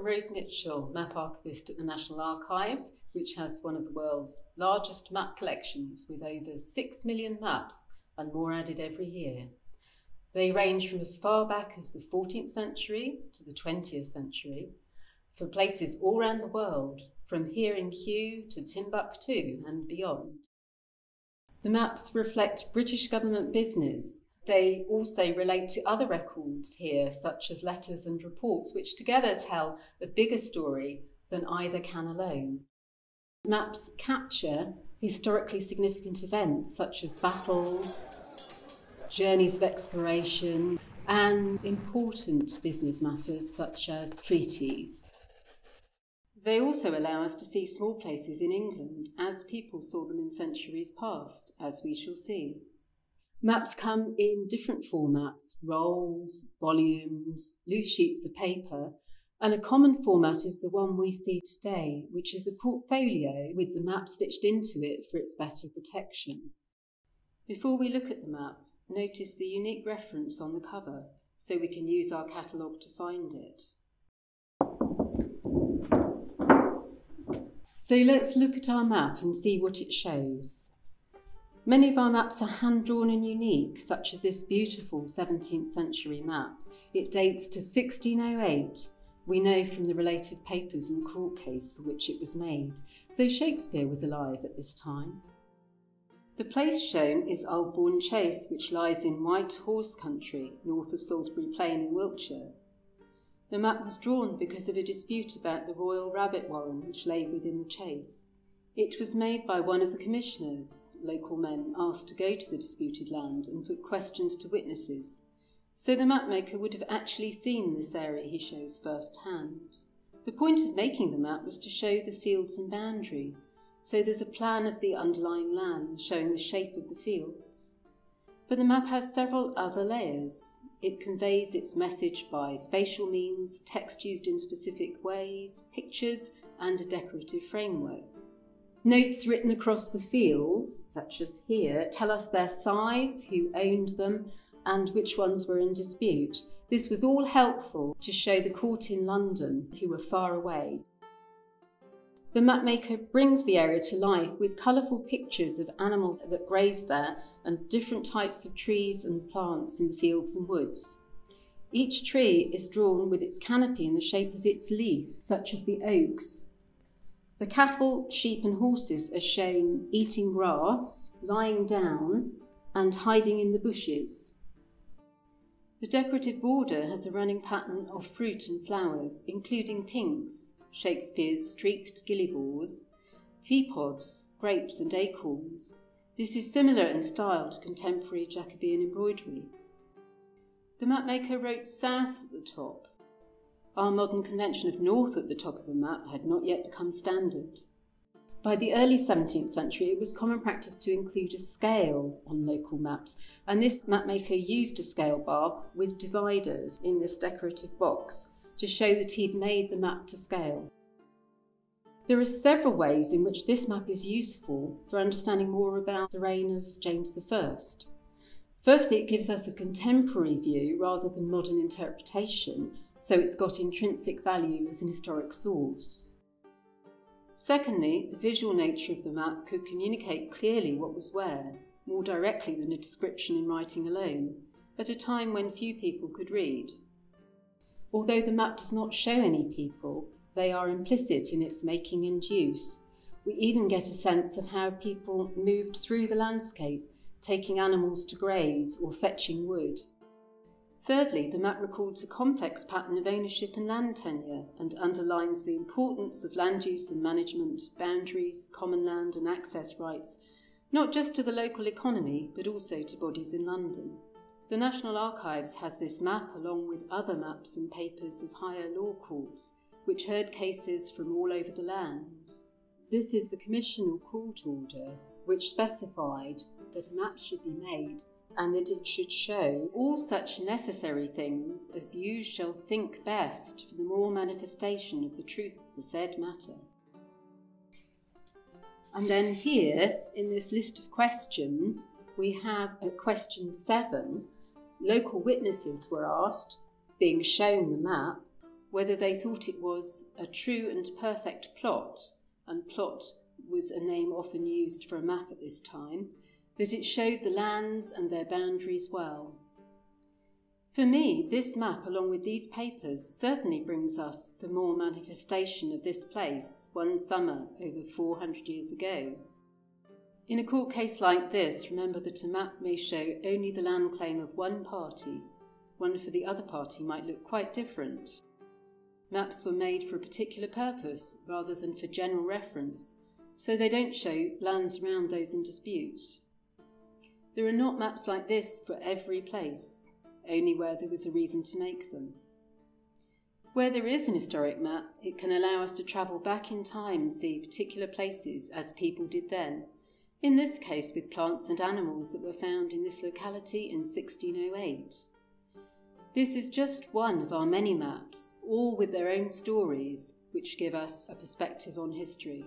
Rose Mitchell, map archivist at the National Archives, which has one of the world's largest map collections with over 6 million maps and more added every year. They range from as far back as the 14th century to the 20th century for places all around the world, from here in Kew to Timbuktu and beyond. The maps reflect British government business they also relate to other records here, such as letters and reports, which together tell a bigger story than either can alone. Maps capture historically significant events such as battles, journeys of exploration, and important business matters such as treaties. They also allow us to see small places in England as people saw them in centuries past, as we shall see. Maps come in different formats rolls, volumes, loose sheets of paper, and a common format is the one we see today, which is a portfolio with the map stitched into it for its better protection. Before we look at the map, notice the unique reference on the cover so we can use our catalogue to find it. So let's look at our map and see what it shows. Many of our maps are hand drawn and unique, such as this beautiful 17th century map. It dates to 1608. We know from the related papers and court case for which it was made, so Shakespeare was alive at this time. The place shown is Aldbourne Chase, which lies in White Horse Country, north of Salisbury Plain in Wiltshire. The map was drawn because of a dispute about the royal rabbit warren which lay within the chase. It was made by one of the commissioners, local men asked to go to the disputed land and put questions to witnesses. So the mapmaker would have actually seen this area he shows firsthand. The point of making the map was to show the fields and boundaries, so there's a plan of the underlying land showing the shape of the fields. But the map has several other layers. It conveys its message by spatial means, text used in specific ways, pictures, and a decorative framework. Notes written across the fields, such as here, tell us their size, who owned them, and which ones were in dispute. This was all helpful to show the court in London, who were far away. The mapmaker brings the area to life with colourful pictures of animals that graze there and different types of trees and plants in the fields and woods. Each tree is drawn with its canopy in the shape of its leaf, such as the oaks the cattle, sheep, and horses are shown eating grass, lying down, and hiding in the bushes. The decorative border has a running pattern of fruit and flowers, including pinks, Shakespeare's streaked gillyvors, pea pods, grapes, and acorns. This is similar in style to contemporary Jacobean embroidery. The mapmaker wrote south at the top, our modern convention of north at the top of a map had not yet become standard. By the early 17th century, it was common practice to include a scale on local maps, and this mapmaker used a scale bar with dividers in this decorative box to show that he'd made the map to scale. There are several ways in which this map is useful for understanding more about the reign of James I. Firstly, it gives us a contemporary view rather than modern interpretation so it's got intrinsic value as an historic source. Secondly, the visual nature of the map could communicate clearly what was where, more directly than a description in writing alone, at a time when few people could read. Although the map does not show any people, they are implicit in its making and use. We even get a sense of how people moved through the landscape, taking animals to graze or fetching wood. Thirdly, the map records a complex pattern of ownership and land tenure and underlines the importance of land use and management, boundaries, common land and access rights, not just to the local economy, but also to bodies in London. The National Archives has this map along with other maps and papers of higher law courts, which heard cases from all over the land. This is the Commission or Court Order, which specified that a map should be made and that it should show all such necessary things as you shall think best for the more manifestation of the truth of the said matter. And then here, in this list of questions, we have at question seven, local witnesses were asked, being shown the map, whether they thought it was a true and perfect plot, and plot was a name often used for a map at this time, that it showed the lands and their boundaries well. For me, this map, along with these papers, certainly brings us the more manifestation of this place one summer over 400 years ago. In a court case like this, remember that a map may show only the land claim of one party, one for the other party might look quite different. Maps were made for a particular purpose rather than for general reference, so they don't show lands around those in dispute. There are not maps like this for every place only where there was a reason to make them. Where there is an historic map, it can allow us to travel back in time and see particular places as people did then, in this case with plants and animals that were found in this locality in 1608. This is just one of our many maps, all with their own stories, which give us a perspective on history.